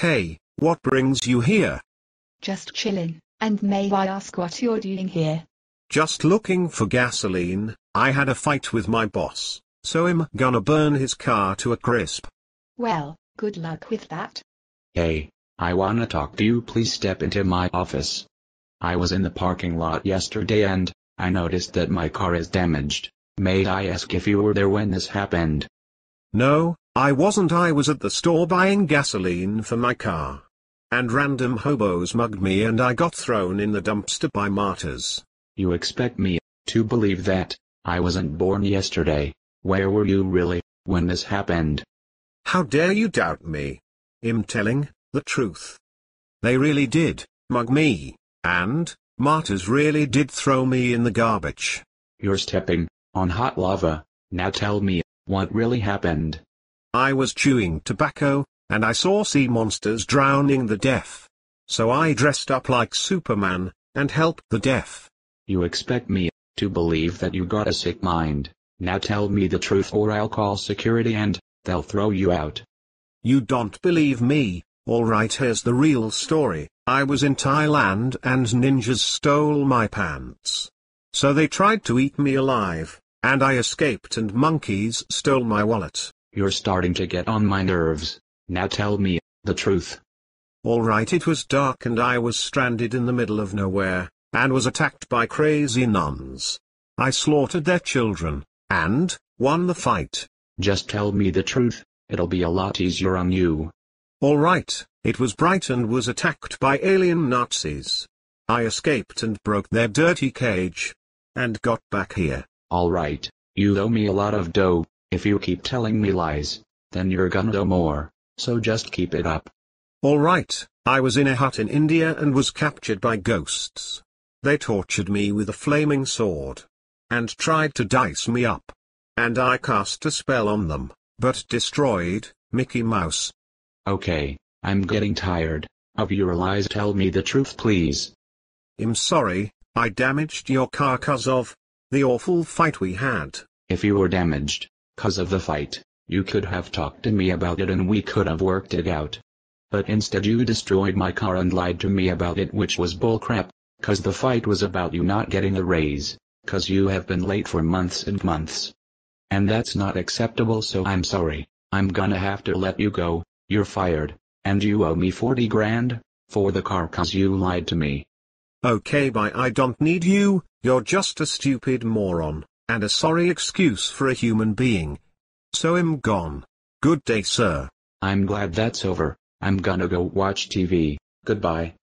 Hey, what brings you here? Just chillin', and may I ask what you're doing here? Just looking for gasoline, I had a fight with my boss, so I'm gonna burn his car to a crisp. Well, good luck with that. Hey, I wanna talk to you please step into my office. I was in the parking lot yesterday and, I noticed that my car is damaged. May I ask if you were there when this happened? No, I wasn't I was at the store buying gasoline for my car. And random hobos mugged me and I got thrown in the dumpster by martyrs. You expect me to believe that I wasn't born yesterday. Where were you really when this happened? How dare you doubt me? I'm telling the truth. They really did mug me, and martyrs really did throw me in the garbage. You're stepping on hot lava. Now tell me what really happened. I was chewing tobacco, and I saw sea monsters drowning the deaf. So I dressed up like Superman, and helped the deaf. You expect me to believe that you got a sick mind. Now tell me the truth or I'll call security and they'll throw you out. You don't believe me, alright here's the real story. I was in Thailand and ninjas stole my pants. So they tried to eat me alive, and I escaped and monkeys stole my wallet. You're starting to get on my nerves. Now tell me the truth. Alright it was dark and I was stranded in the middle of nowhere, and was attacked by crazy nuns. I slaughtered their children, and, won the fight. Just tell me the truth, it'll be a lot easier on you. Alright, it was bright and was attacked by alien Nazis. I escaped and broke their dirty cage. And got back here. Alright, you owe me a lot of dough, if you keep telling me lies, then you're gonna owe more, so just keep it up. Alright, I was in a hut in India and was captured by ghosts. They tortured me with a flaming sword. And tried to dice me up. And I cast a spell on them, but destroyed, Mickey Mouse. Okay, I'm getting tired of your lies tell me the truth please. I'm sorry, I damaged your car cause of the awful fight we had. If you were damaged, cause of the fight, you could have talked to me about it and we could have worked it out. But instead you destroyed my car and lied to me about it which was bullcrap, cause the fight was about you not getting a raise, cause you have been late for months and months. And that's not acceptable so I'm sorry, I'm gonna have to let you go, you're fired, and you owe me 40 grand, for the car cause you lied to me. Okay bye. I don't need you, you're just a stupid moron, and a sorry excuse for a human being. So I'm gone. Good day sir. I'm glad that's over, I'm gonna go watch TV, goodbye.